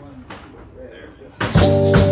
One, two, three.